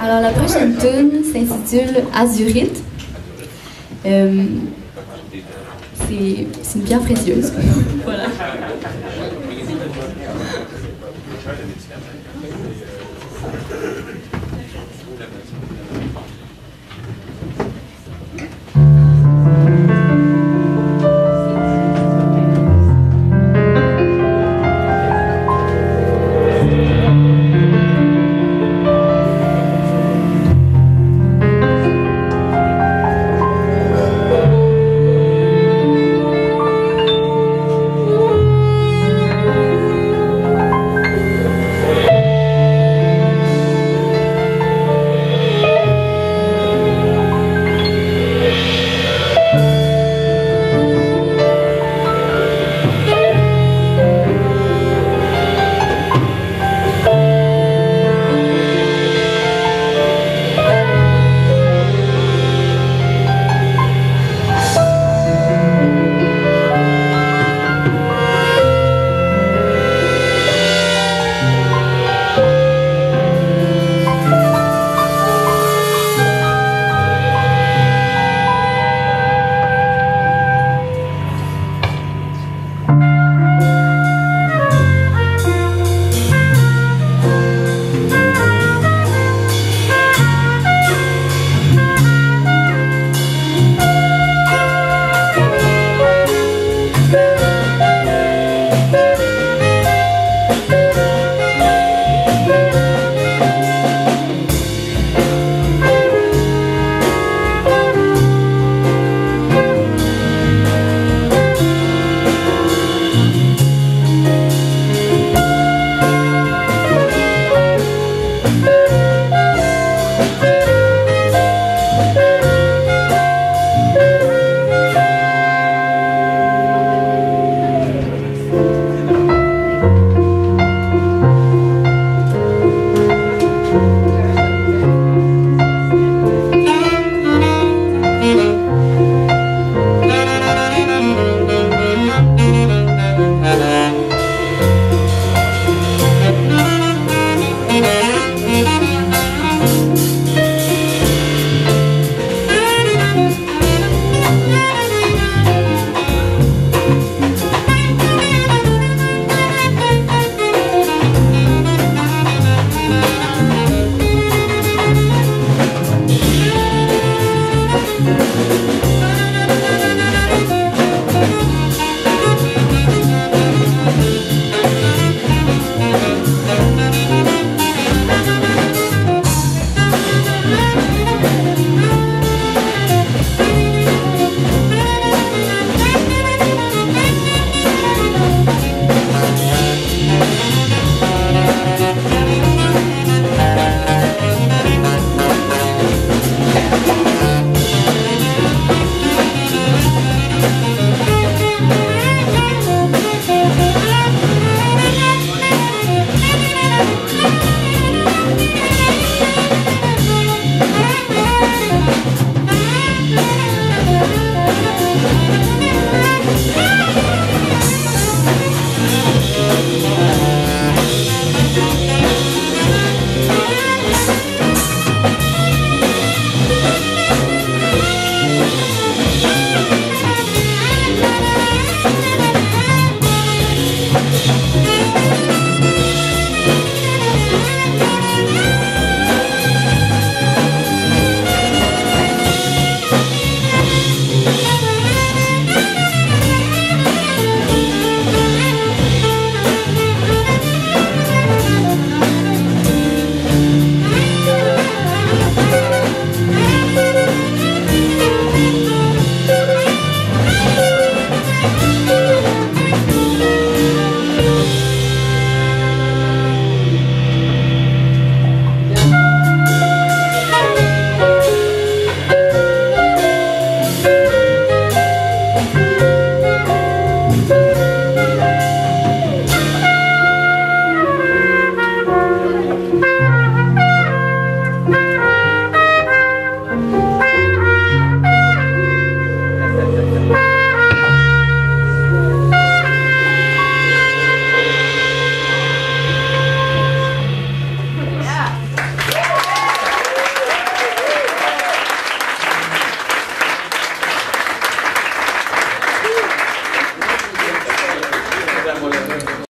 Alors, la prochaine tune s'intitule Azurite. Euh, c'est une pierre précieuse. voilà.